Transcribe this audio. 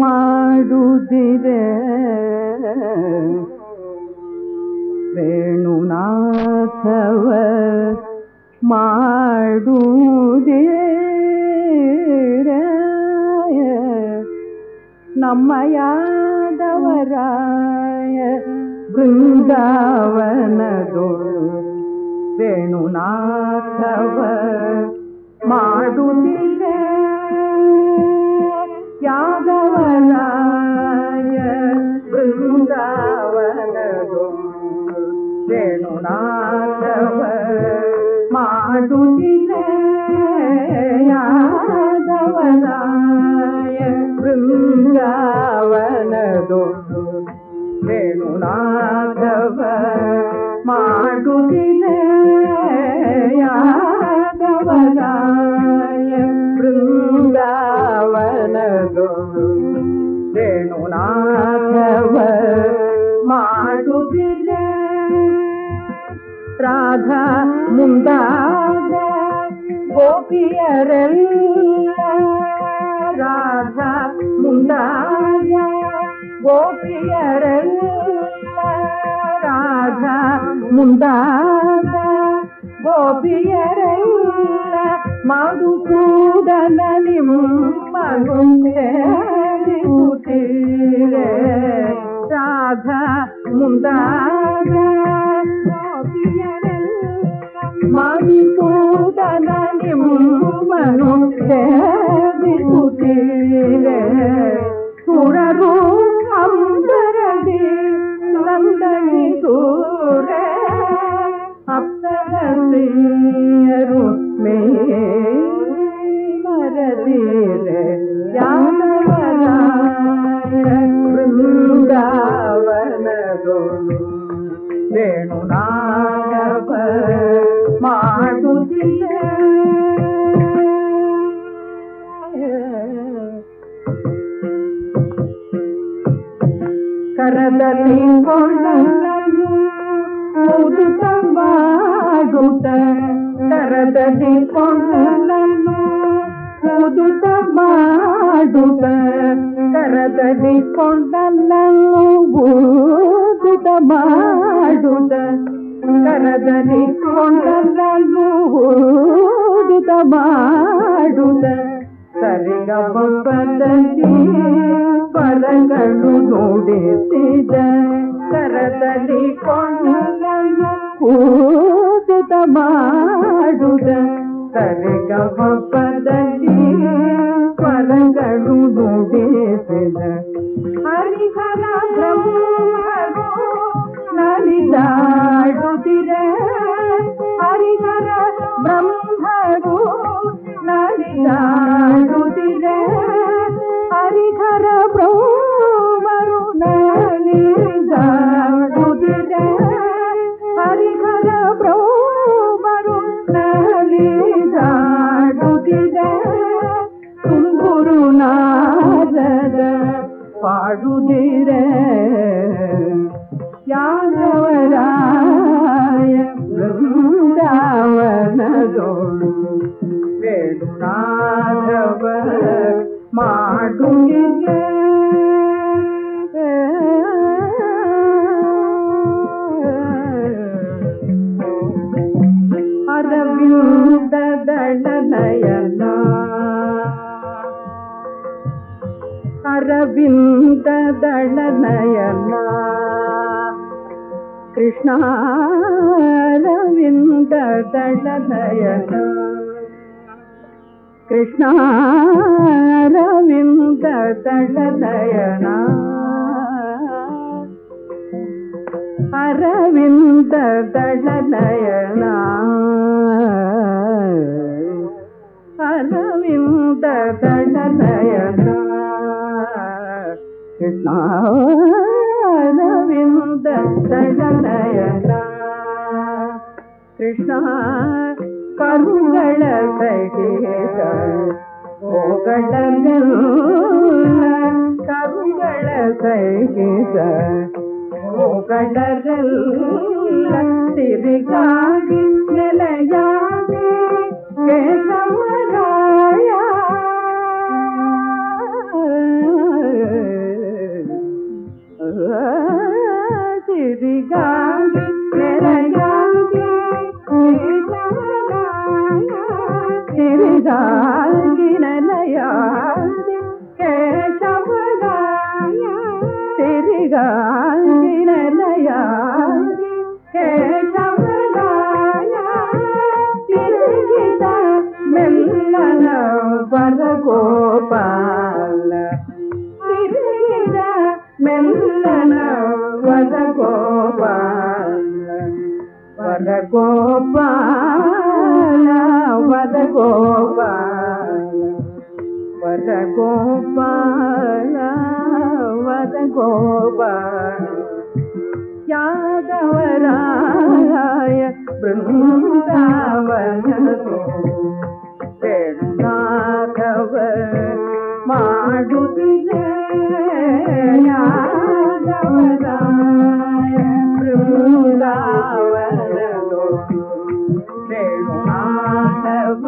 ಮಾಡುದಿರೆ ವೇಣುನಾಥವ ಮಾಡುದಿರೆ ನಮ್ಮ ಯಾದವರಾಯ ಬೃಂದಾವನದೋಳು ವೇಣುನಾಥವ ಮಾಡುತ್ತಿದೆ യാദവനായ വൃന്ദാവനദോ ರಾಧಾ ಮುಂದಾದ ಗೋಪಿಯರೆಲ್ಲ ರಾಧಾ ಮುಂದಾದ ಗೋಪಿಯರೆಲ್ಲ ರಾಧಾ ಮುಂದಾದ ಗೋಪಿಯರೆಲ್ಲ ಮಧುಸೂದನ ನಿಮ್ಮನು ಸೇರಿಸುತ್ತೀರೆ ರಾಧಾ ಮುಂದಾದ మధుసూదనని ముందు కుటిలే కుడరు అంబరది నందని దూర అప్సరసీయరు మే మరదీరే జానవరాయ బృందావనదోను వేణునా ಕರದಲ್ಲಿ ಕೊಳ್ಳಲು ಮುದುತ ಮಾಡುತ್ತ ಕರದಲ್ಲಿ ಕೊಳ್ಳಲು ಮುದುತ ಮಾಡುತ್ತ ಕರದಲ್ಲಿ ಕೊಂಡಲ್ಲೂ ಬೂದುತ ಮಾಡುತ್ತ ಕರದಲ್ಲಿ ಕೊಂಡಲ್ಲೂ ಬೂದುತ ಮಾಡುತ್ತ ಸರಿಗಮಪದಲ್ಲಿ ಪರಗಳು ನುಡಿಸಿದ ಕರದಲ್ಲಿ ಕೊಂಡಲ್ಲೂ ಕೂದುತ ಮಾಡುತ್ತ ಸರಿಗಮಪದಲ್ಲಿ ಪರಗಳು ನುಡಿಸಿದ ಹರಿಹರ ಬ್ರಹ್ಮರು ನಲಿದಾಡುತ್ತಿರೆ அழுதிரே അരവിന്ദളനയന കൃഷ്ണ അരവിന്ദളനയന കൃഷ്ണ അരവിന്ദളനയന അരവിന്ദളനയന അരവിന്ദളനയന కృష్ణ అరవింద సజనయన కృష్ణ కరుగళ సహేత ఓగడగల కరుగళ సహేత ఓగడగల తిరిగాగి ತಿರುಗಾಗಿ ನೆಲೆಯಾಗಿ ಕೇಶವರಾಯ ತಿರುಗಿದ ಮೆಲ್ಲನ ವರಗೋಪಾಲ ತಿರುಗಿದ ಮೆಲ್ಲನ ವರಗೋಪಾಲ ವರಗೋಪಾಲ ವರಗೋಪಾಲ ವರಗೋಪಾಲ ವರಗೋಪಾಲ ಯಾದವರಾಯ ಬೃಂದಾವನರು ನಾಥವ ಮಾಡುತ್ತಿದೆ ಯಾದವರಾಯ ಬೃಂದಾವನರು ನಾಥವ